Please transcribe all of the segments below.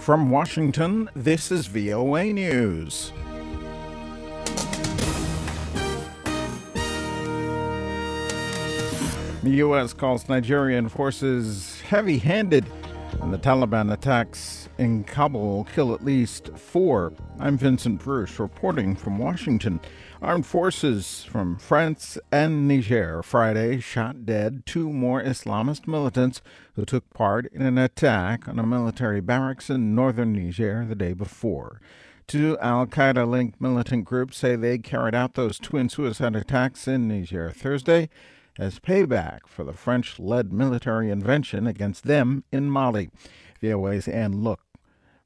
From Washington, this is VOA News. The U.S. calls Nigerian forces heavy handed and the Taliban attacks in Kabul kill at least four. I'm Vincent Bruce reporting from Washington. Armed forces from France and Niger Friday shot dead two more Islamist militants who took part in an attack on a military barracks in northern Niger the day before. Two Al Qaeda linked militant groups say they carried out those twin suicide attacks in Niger Thursday as payback for the French led military intervention against them in Mali. VOA's Anne Look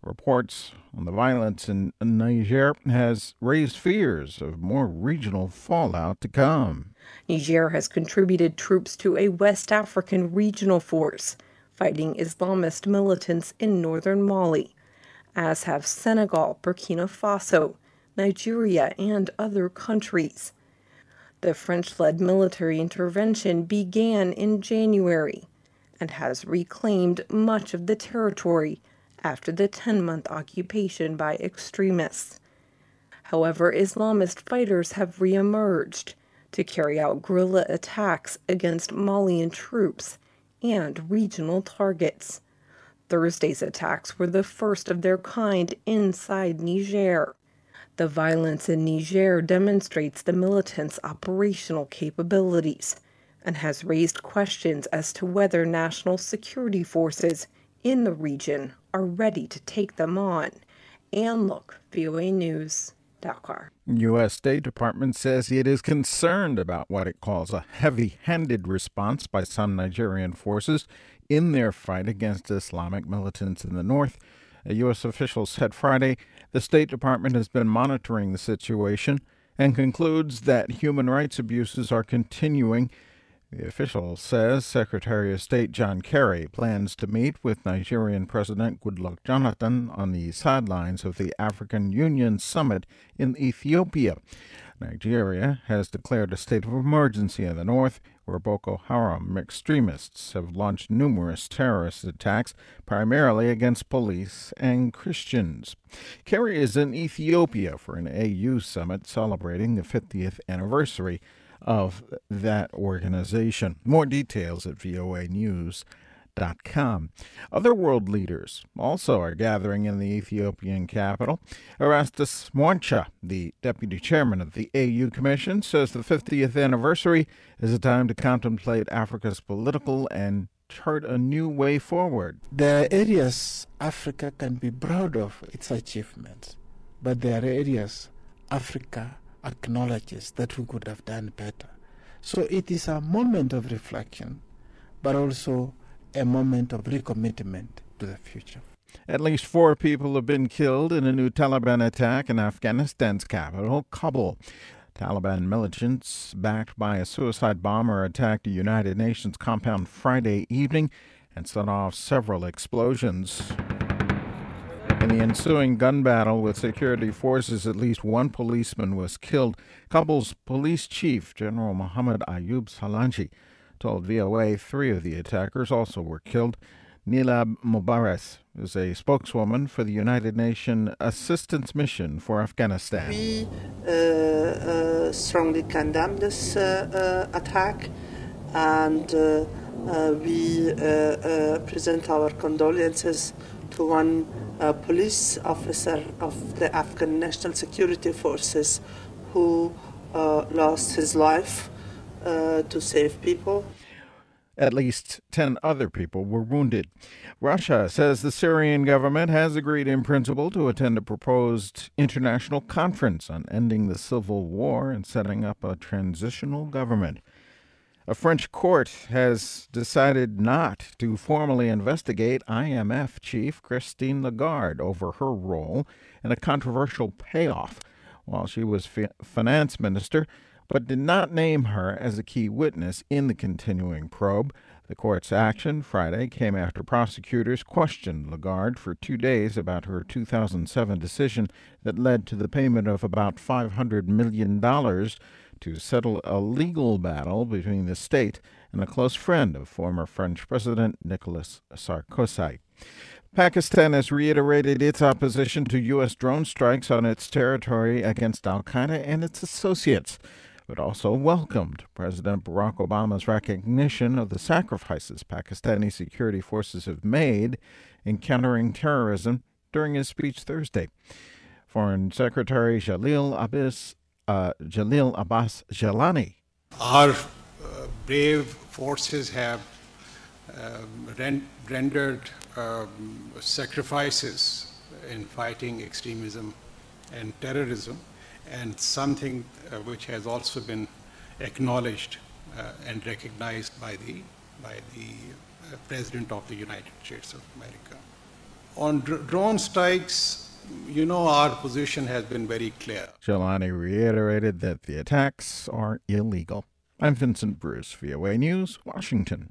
reports on the violence in Niger has raised fears of more regional fallout to come. Niger has contributed troops to a West African regional force fighting Islamist militants in northern Mali, as have Senegal, Burkina Faso, Nigeria, and other countries. The French led military intervention began in January and has reclaimed much of the territory after the 10 month occupation by extremists. However, Islamist fighters have reemerged to carry out guerrilla attacks against Malian troops and regional targets. Thursday's attacks were the first of their kind inside Niger. The violence in Niger demonstrates the militants' operational capabilities and has raised questions as to whether national security forces in the region are ready to take them on. Anne Look, VOA News. Dakar. U.S. State Department says it is concerned about what it calls a heavy-handed response by some Nigerian forces in their fight against Islamic militants in the north. A U.S. official said Friday the State Department has been monitoring the situation and concludes that human rights abuses are continuing. The official says Secretary of State John Kerry plans to meet with Nigerian President Goodluck Jonathan on the sidelines of the African Union Summit in Ethiopia. Nigeria has declared a state of emergency in the north, where Boko Haram extremists have launched numerous terrorist attacks, primarily against police and Christians. Kerry is in Ethiopia for an AU summit celebrating the 50th anniversary of that organization. More details at VOA News Com. Other world leaders also are gathering in the Ethiopian capital. Erastus Mwencha, the deputy chairman of the AU Commission, says the 50th anniversary is a time to contemplate Africa's political and chart a new way forward. There are areas Africa can be proud of its achievements, but there are areas Africa acknowledges that we could have done better. So it is a moment of reflection, but also a moment of recommitment to the future. At least four people have been killed in a new Taliban attack in Afghanistan's capital, Kabul. Taliban militants, backed by a suicide bomber, attacked a United Nations compound Friday evening and set off several explosions. In the ensuing gun battle with security forces, at least one policeman was killed. Kabul's police chief, General Mohammed Ayub Salangi, told VOA three of the attackers also were killed. Nilab Mubarak is a spokeswoman for the United Nations Assistance Mission for Afghanistan. We uh, uh, strongly condemn this uh, uh attack and uh, uh, we present our condolences to one police officer of the Afghan National Security Forces who lost his life uh, to save people. At least 10 other people were wounded. Russia says the Syrian government has agreed in principle to attend a proposed international conference on ending the civil war and setting up a transitional government. A French court has decided not to formally investigate IMF chief Christine Lagarde over her role in a controversial payoff while she was fi- finance minister but did not name her as a key witness in the continuing probe. The court's action Friday came after prosecutors questioned Lagarde for two days about her 2007 decision that led to the payment of about $500 million to settle a legal battle between the state and a close friend of former French President Nicolas Sarkozy. Pakistan has reiterated its opposition to U.S. drone strikes on its territory against Al Qaeda and its associates, but also welcomed President Barack Obama's recognition of the sacrifices Pakistani security forces have made in countering terrorism during his speech Thursday. Foreign Secretary Jalil Abbas, uh, Jalil Abbas Jilani. Our uh, brave forces have um, rendered um, sacrifices in fighting extremism and terrorism, and something uh, which has also been acknowledged uh, and recognized by the by the uh, President of the United States of America. On dr- drone strikes, you know, our position has been very clear. Jilani reiterated that the attacks are illegal. I'm Vincent Bruce, VOA News, Washington.